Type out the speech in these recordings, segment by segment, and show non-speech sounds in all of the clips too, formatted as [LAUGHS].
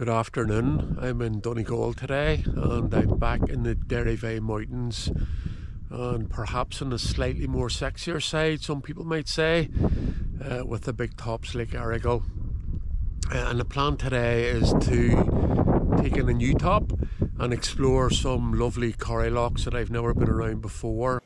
Good afternoon. I'm in Donegal today and I'm back in the Derryveagh Mountains and perhaps on a slightly more sexier side, some people might say, uh, with the big tops like Errigal. Uh, and the plan today is to take in a new top and explore some lovely Corrylocks that I've never been around before.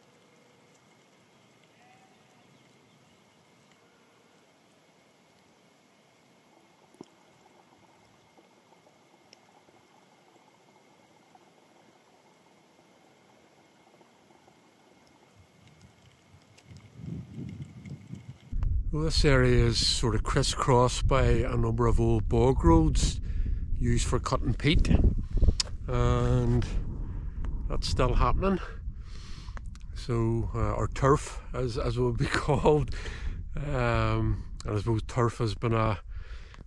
Well, this area is sort of crisscrossed by a number of old bog roads used for cutting peat, and that's still happening. So, uh, or turf, as as it would be [LAUGHS] called. Um, and I suppose turf has been a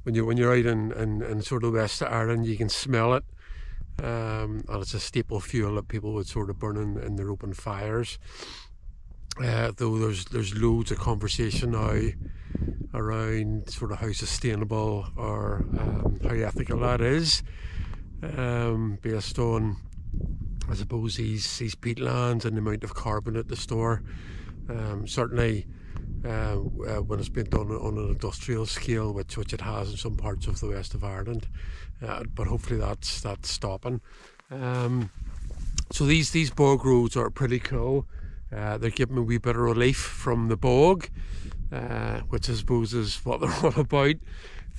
when you when you're out in, in, in sort of West of Ireland, you can smell it, um, and it's a staple fuel that people would sort of burn in, in their open fires. Uh, though there's there's loads of conversation now around sort of how sustainable or um, how ethical that is, um, based on I suppose these these peatlands and the amount of carbon at the store. Um, certainly, uh, uh, when it's been done on an industrial scale, which which it has in some parts of the west of Ireland, uh, but hopefully that's that's stopping. Um, so these these bog roads are pretty cool. Uh, they're giving me a wee bit of relief from the bog, uh, which I suppose is what [LAUGHS] they're all about.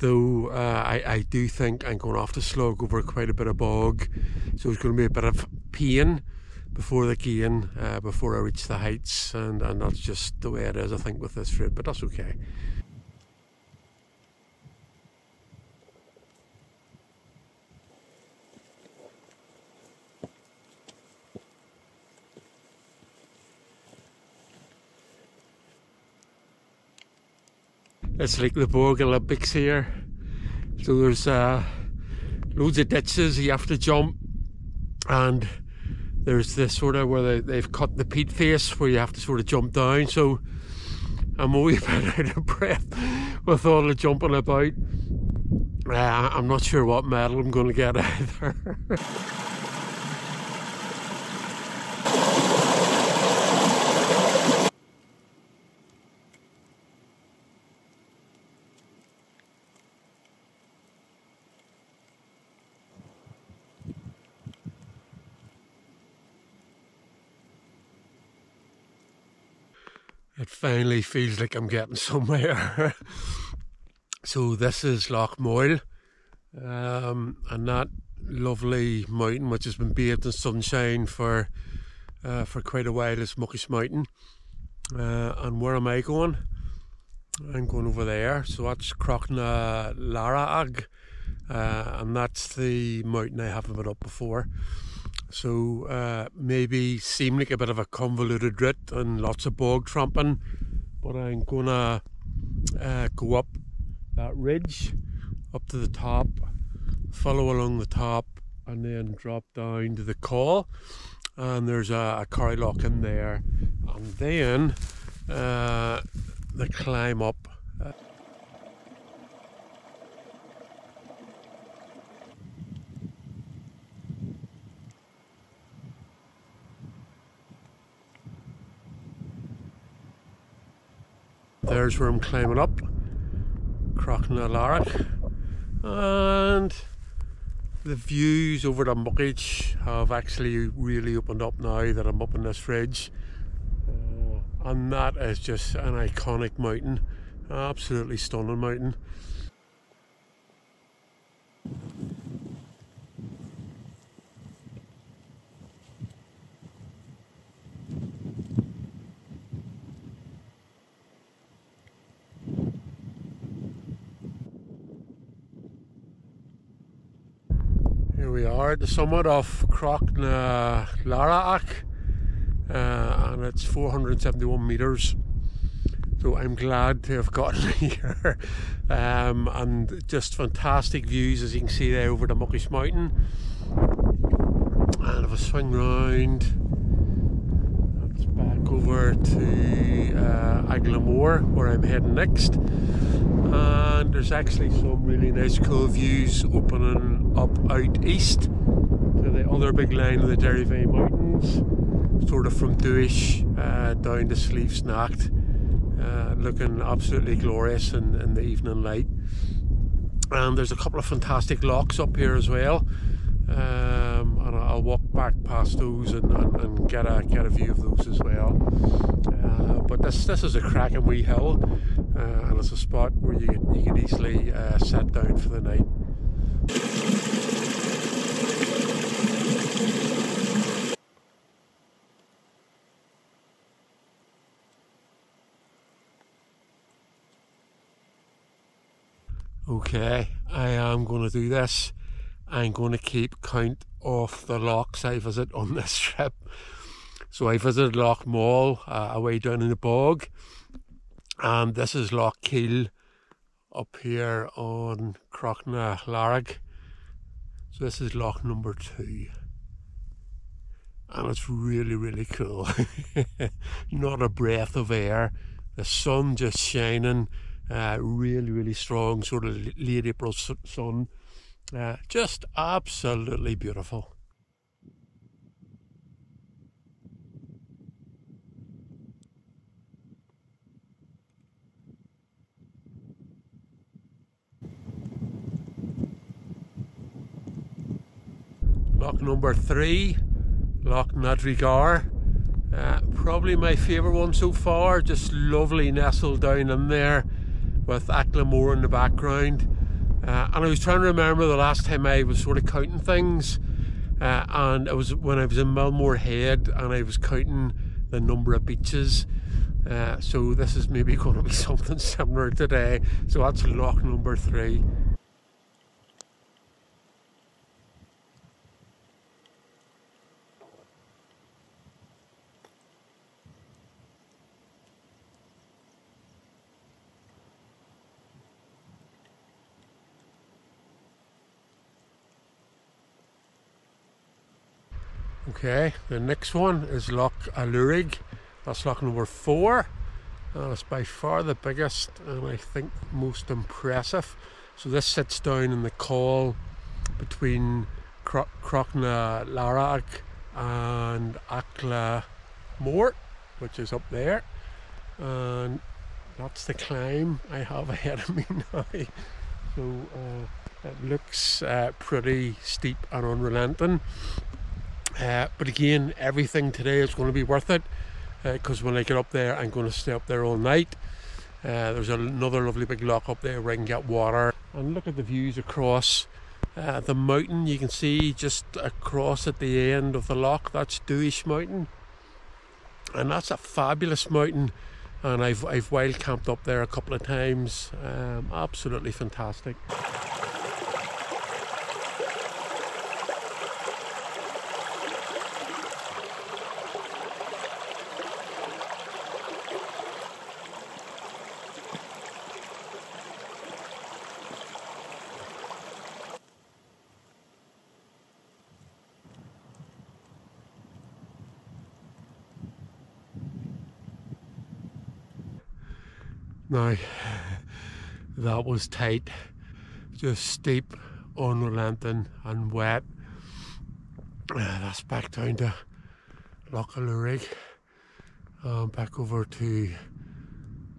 Though uh, I, I do think I'm going to have to slog over quite a bit of bog, so it's going to be a bit of pain before the gain, uh, before I reach the heights, and, and that's just the way it is, I think, with this route, but that's okay. It's like the Borg Olympics here. So there's uh, loads of ditches you have to jump, and there's this sort of where they, they've cut the peat face where you have to sort of jump down. So I'm a [LAUGHS] bit out of breath with all the jumping about. Uh, I'm not sure what medal I'm going to get either. [LAUGHS] it finally feels like I'm getting [LAUGHS] somewhere. so this is Loch Moyle, um, and that lovely mountain which has been bathed in sunshine for uh, for quite a while is Muckish Mountain. Uh, and where am I going? I'm going over there. So that's Crocknalaragagh, uh, and that's the mountain I haven't been up before. So uh, maybe seem like a bit of a convoluted route and lots of bog tramping, but I'm gonna uh, go up that ridge up to the top, follow along the top, and then drop down to the call. And there's a, a Corrylock in there, and then uh, the climb up. There's where I'm climbing up, Crocknalaragagh, and the views over the Muckish have actually really opened up now that I'm up on this ridge. Uh, and that is just an iconic mountain, absolutely stunning mountain. The summit of Crochna Laraach, uh, and it's 471 metres. So I'm glad to have gotten [LAUGHS] here, um, and just fantastic views as you can see there over the Muckish Mountain. And if I swing round, that's back over to uh, Aghla More where I'm heading next. And there's actually some really nice cool views opening up out east to the other big line of the Derryveagh Mountains, sort of from Dooish uh, down to Slieve Snaght, uh, looking absolutely glorious in, in the evening light. And there's a couple of fantastic locks up here as well. Um, and I'll walk back past those and, and, and, get a get a view of those as well. Uh, but this this is a cracking wee hill, uh, and it's a spot where you you can easily uh, down for the night. Okay, I am going to do this. I'm going to keep count of the lochs I visit on this [LAUGHS] trip. So I visited Loch Moel uh, away down in the bog, and this is Loch Keel up here on Crocknalaragagh. So this is loch number two. And it's really, really cool. [LAUGHS] Not a breath of air. The sun just shining. Uh, really, really strong sort of late April sun. Uh, just absolutely beautiful. Loch number three, Loch Nadrigar. Uh, probably my favourite one so far, just lovely nestled down in there with Aghla More in the background. Uh, and I was trying to remember the last time I was sort of counting things, uh, and it was when I was in Melmore Head and I was counting the number of beaches. Uh, so this is maybe [LAUGHS] going to be something similar today. So that's lock number three. Okay, the next one is Loch Alurig. That's loch number four. And it's by far the biggest and I think most impressive. So this sits down in the col between Cro Crocknalaragagh and Aghla More, which is up there. And that's the climb I have [LAUGHS] ahead of me now. So uh, it looks uh, pretty steep and unrelenting. Uh, but again, everything today is going to be worth it because uh, when I get up there, I'm going to stay up there all night. Uh, there's another lovely big lock up there where I can get water and look at the views across uh, the mountain. You can see just across at the end of the lock, that's Dooish Mountain, and that's a fabulous mountain. And I've I've wild camped up there a couple of times. Um, absolutely fantastic. Now, that was tight, just steep, unrelenting, and wet. Uh, [SIGHS] that's back down to Loch Alurig, um, back over to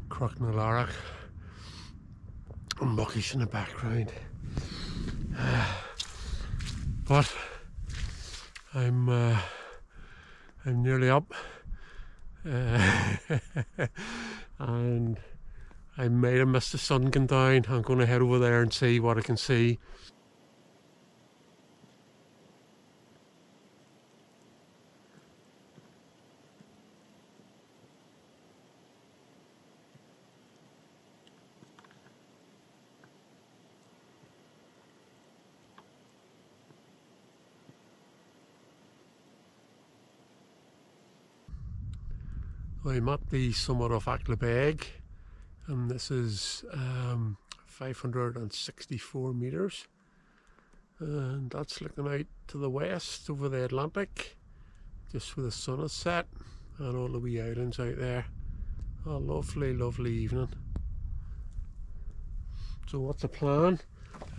Crocknalaragagh, and Muckish in the background. Uh, [SIGHS] but I'm uh, I'm nearly up, uh, [LAUGHS] and I may have missed the sun going down. I'm going to head over there and see what I can see. I'm at the summit of Aghla Beg and this is um, 564 meters and that's looking out to the west over the Atlantic just where the sun is set and all the wee islands out there a lovely lovely evening so what's the plan?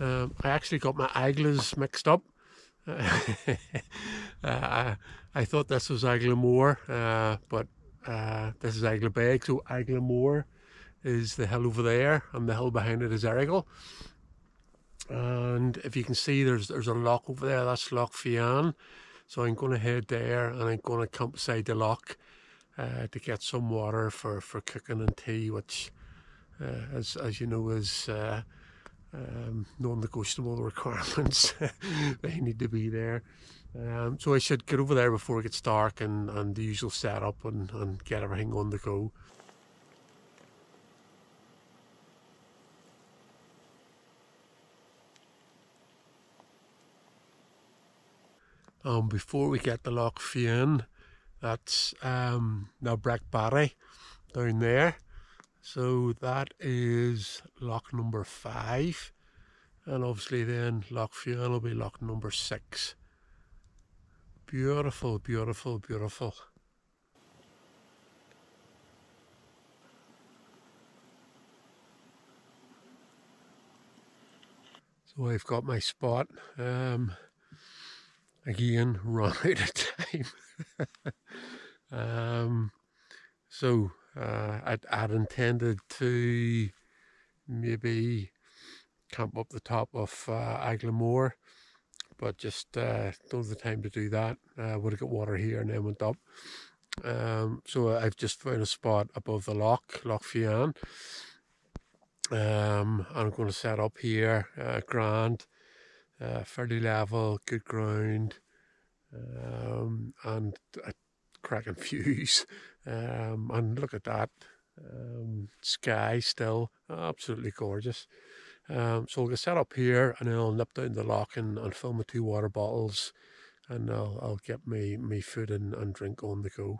Um, I actually got my Aghlas mixed up. [LAUGHS] uh, I, thought this was Aghla More, uh, but uh, this is Aghla Beg. So Aghla More is the hill over there, and the hill behind it is Errigal. And if you can see, there's there's a lock over there. That's Loch Feeane. So I'm going to head there, and I'm going to come beside the lock uh, to get some water for, for cooking and tea, which, uh, as as you know, is uh, um, non-negotiable [LAUGHS] requirements. [LAUGHS] they need to be there. Um, so I should get over there before it gets dark and, and the usual setup and, and get everything on the go. Um, before we get to Loch Feeane, that's um, now Barry down there. So that is lock number five. And obviously then lock Feeane will be lock number six. Beautiful, beautiful, beautiful. So I've got my spot. Um, again, run out of time. um, so uh, I'd, I'd intended to maybe camp up the top of uh, Aghla More, but just uh, don't have the time to do that. Uh, would have got water here and then went up. Um, so I've just found a spot above the lock, Loch Feeane. Um, I'm going to set up here, uh, grand, uh, fairly level, good ground, um, and a cracking [LAUGHS] fuse. Um, and look at that um, sky still absolutely gorgeous. Um, so I'll get set up here and I'll nip down the lock and, and fill my two water bottles and I'll, I'll get me, me food and, and drink on the go.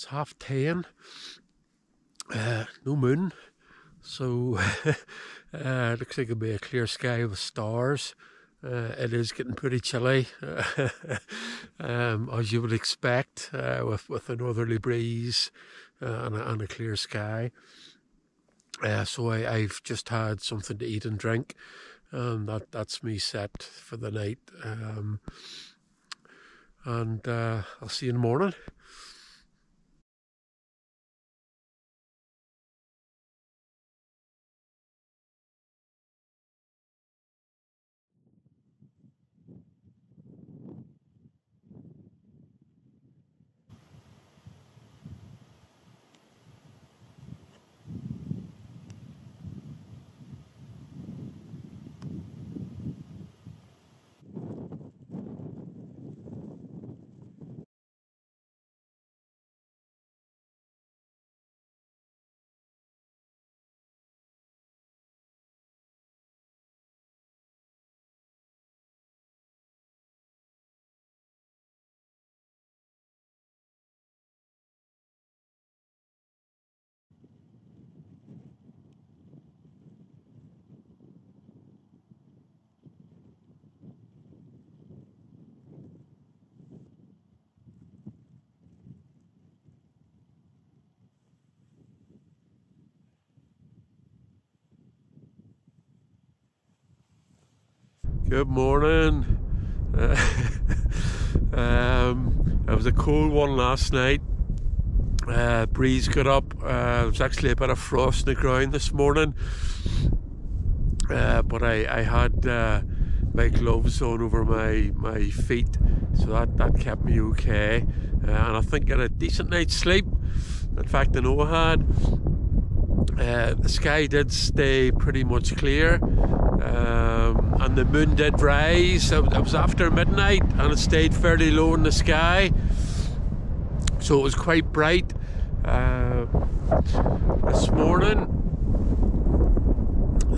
it's half ten. Uh, no moon, so [LAUGHS] uh, looks like it'll be a clear sky with stars. Uh, it is getting pretty chilly, [LAUGHS] um, as you would expect, with with a northerly breeze and a, and, a, clear sky. So I, have just had something to eat and drink, and that that's me set for the night. Um, and I'll see you in the morning. Good morning. Uh, [LAUGHS] um, it was a cold one last night. Uh, breeze got up. Uh, there was actually a bit of frost in the ground this morning, uh, but I, I had uh, my gloves on over my, my feet, so that, that kept me okay. Uh, and I think I had a decent night's sleep. In fact, I know I had. Uh, the sky did stay pretty much clear, and the moon did rise. It was after midnight, and it stayed fairly low in the sky so it was quite bright uh, this morning.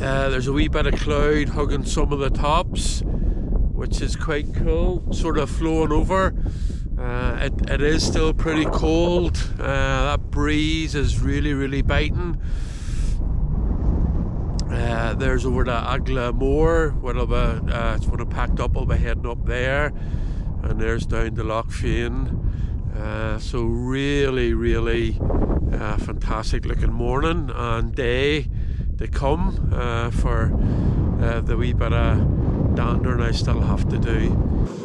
Uh, there's a wee bit of cloud hugging some of the tops, which is quite cool, sort of flowing over. Uh, it, it is still pretty cold. Uh, that breeze is really, really biting. Uh, there's over to Aghla More, where I'll be, uh, it's when I packed up, I'll be heading up there. And there's down to Loch Feeane. Uh, so really, really uh, fantastic looking morning and day to come uh, for the wee bit of dandering I still have to do.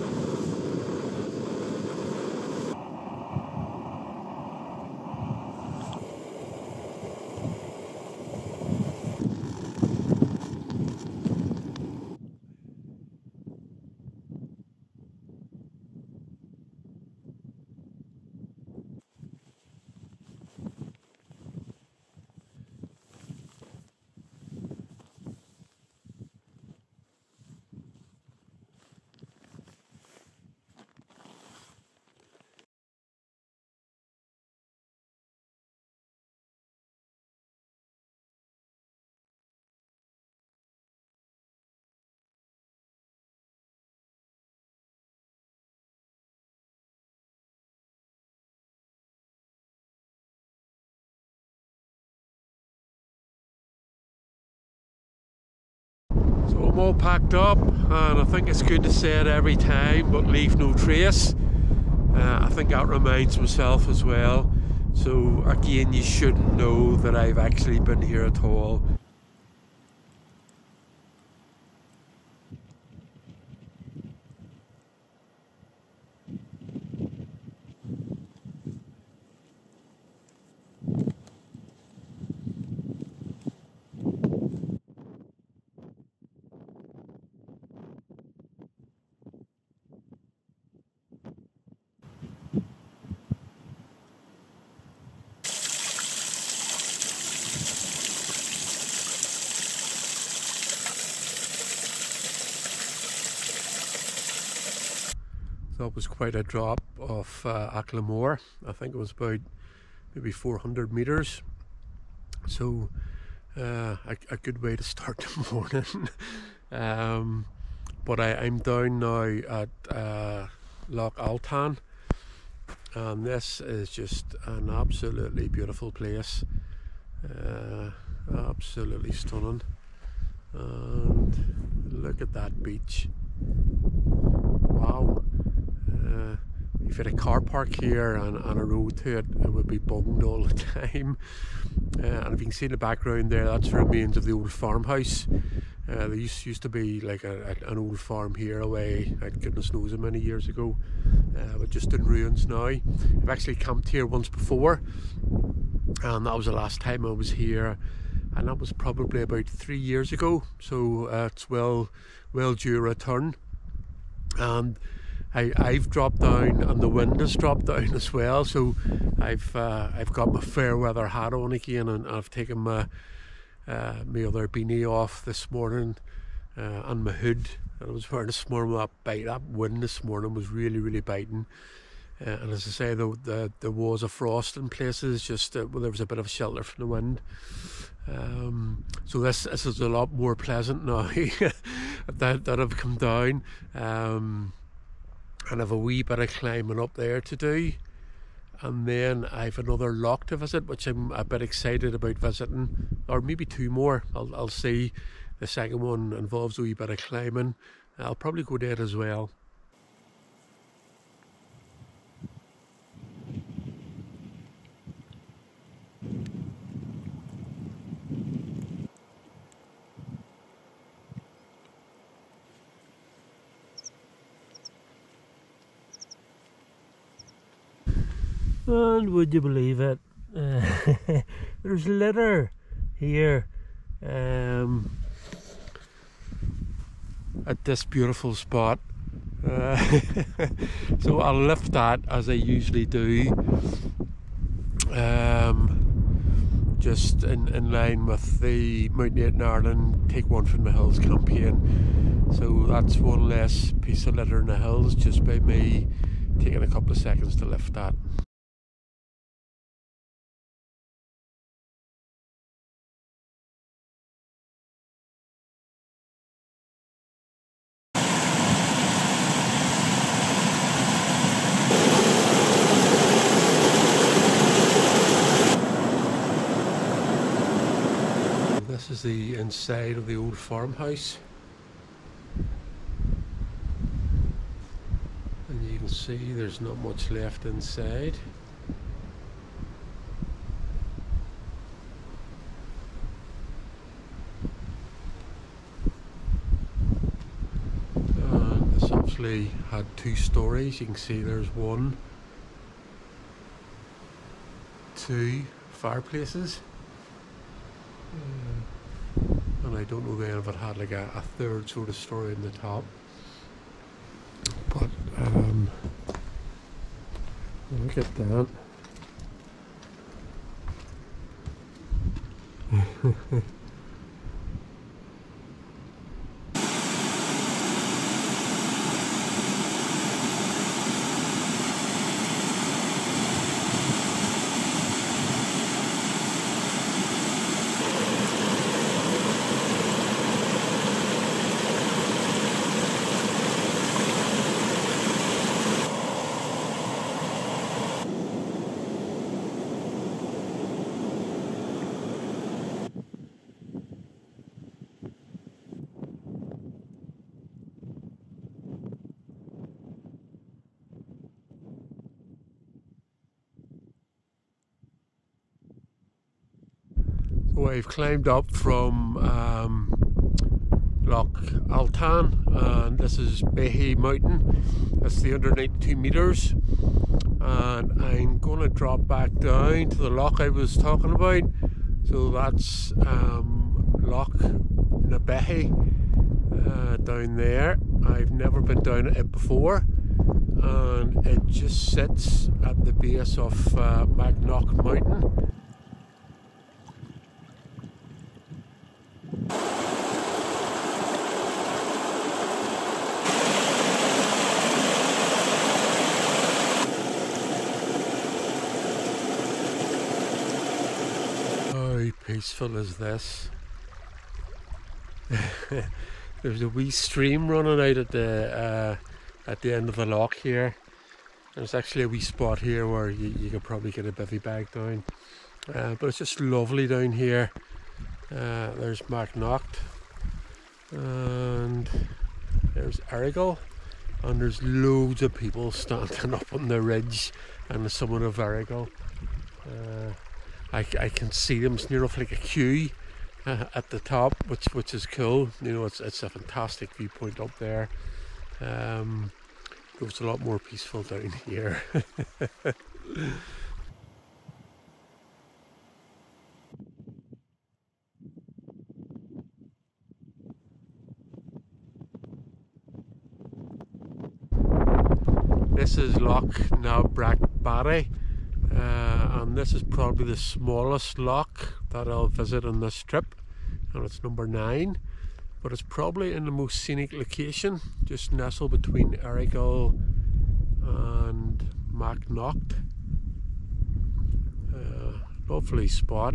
All packed up and I think it's good to say it every time but leave no trace. Uh, I think that reminds myself as well. So again you shouldn't know that I've actually been here at all. That was quite a drop off uh, Aghla More. I think it was about maybe 400 meters. So uh, a, a, good way to start [LAUGHS] the morning. um, but I, am down now at uh, Loch Altan, and this is just an absolutely beautiful place. Uh, absolutely stunning. And look at that beach. Wow. Uh, if you had a car park here and, and, a road to it, it would be bunged all the [LAUGHS] time. Uh, and if you can see in the background there, that's the remains of the old farmhouse. Uh, there used, used to be like a, a, an old farm here away, goodness knows how many years ago, uh, but just in ruins now. I've actually camped here once before, and that was the last time I was here, and that was probably about three years ago. So uh, it's well, well due return. And I, I've dropped down and the wind has dropped down as well. So I've uh, I've got my fair weather hat on again and I've taken my uh, my other beanie off this morning uh, and my hood. And I was wearing this morning that bite that wind this morning was really really biting. Uh, and as I say, the, the, there was a frost in places, just uh, well, there was a bit of shelter from the wind. Um, so this this is a lot more pleasant now [LAUGHS] that that I've come down. Um, and I've a wee bit of climbing up there to do. And then I've another loch to visit, which I'm a bit excited about visiting, or maybe two more. I'll, I'll see. The second one involves a wee bit of climbing. I'll probably go there as well. And would you believe it? Uh, [LAUGHS] there's litter here um, at this beautiful spot. Uh, [LAUGHS] so I'll lift that as I usually do. Um, just in, in line with the Mountaineering in Ireland Take One from the Hills campaign. So that's one less piece of litter in the hills just by me taking a couple of seconds to lift that. This is the inside of the old farmhouse. And you can see there's not much left inside. This obviously had two stories. You can see there's one, two fireplaces. Hmm. And I don't know if it had like a, a third sort of story in the top. But um, look at that. [LAUGHS] We've climbed up from um, Loch Altan, and this is Beatty Mountain. That's the 192 metres, and I'm going to drop back down to the loch I was talking about. So that's um, Loch Nabehi uh, down there. I've never been down it before, and it just sits at the base of uh, Mackoght Mountain. Peaceful as this. [LAUGHS] There's a wee stream running out at the uh, at the end of the lock here. There's actually a wee spot here where you, you could probably get a bivy bag down. Uh, but it's just lovely down here. Uh, there's Mackoght and there's Errigal and there's loads of people standing [LAUGHS] up on the ridge and the summit of Errigal. Uh, I, I can see them. It's near enough like a queue uh, at the top, which which is cool. You know, it's it's a fantastic viewpoint up there. Um, it was a lot more peaceful down [LAUGHS] here. this is Loch Nabrack Barry. Uh, and this is probably the smallest lock that I'll visit on this trip. And it's number nine but it's probably in the most scenic location just nestled between Errigal and Mackoght uh, lovely spot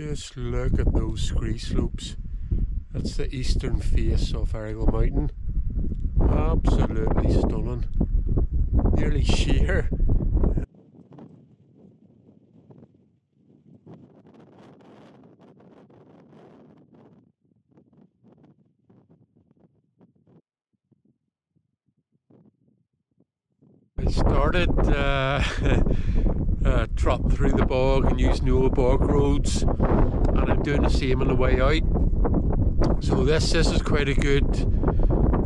Just look at those scree slopes. That's the eastern face of Errigal Mountain. Absolutely stunning. Nearly sheer. I started uh, uh, trot through the bog and use new bog roads and I'm doing the same on the way out. So this this is quite a good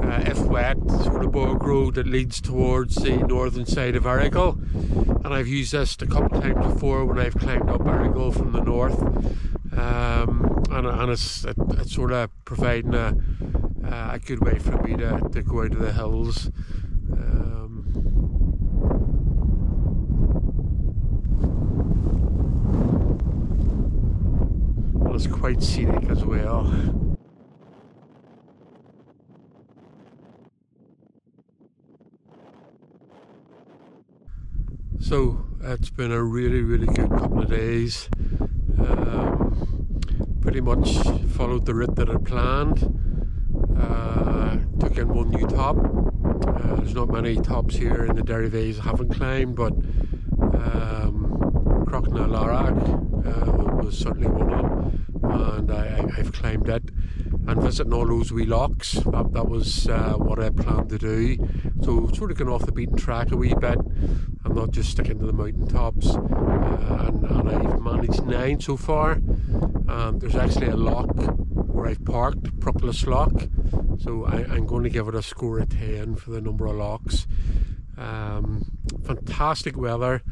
uh, if wet sort of bog road that leads towards the northern side of Errigal and I've used this a couple of times before when I've climbed up Errigal from the north. Um, and, and it's, it, it's sort of providing a, a good way for me to, to go out of the hills um, it's quite scenic as well So it's been a really, really good couple of days. Um, pretty much followed the route that I planned. Uh, took in one new top. Uh, there's not many tops here in the Derryveaghs I haven't climbed, but um, Lárach uh, was certainly one of them, and I, have climbed it. And visiting all those wee locks. that, that was uh, what I planned to do. So sort of going off the beaten track a wee bit. I'm not just sticking to the mountain tops. Uh, and, and, I've managed nine so far. Um, there's actually a lock where I've parked, Proclus Lock. So I, am going to give it a score of 10 for the number of locks. Um, fantastic weather.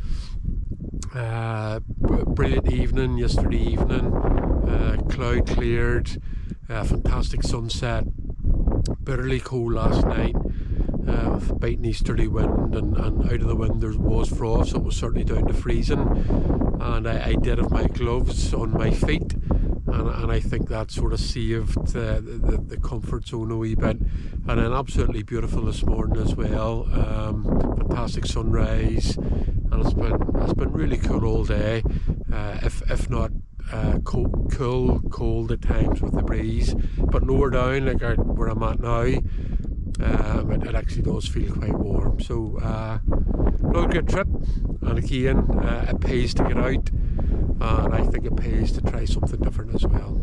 Uh, brilliant evening yesterday evening. Uh, cloud cleared. Uh, fantastic sunset. Bitterly cold last night uh, biting easterly wind and, and out of the wind there was frost so it was certainly down to freezing and I, I did have my gloves on my feet and, and I think that sort of saved uh, the, the, comfort zone a wee bit and then absolutely beautiful this morning as well um, fantastic sunrise and it's been it's been really cool all day uh, if, if not uh, cold, cool, cold at times with the breeze, but lower down, like where I'm at now, um, it, it, actually does feel quite warm. So, uh, another good trip, and again, uh, it pays to get out, and I think it pays to try something different as well.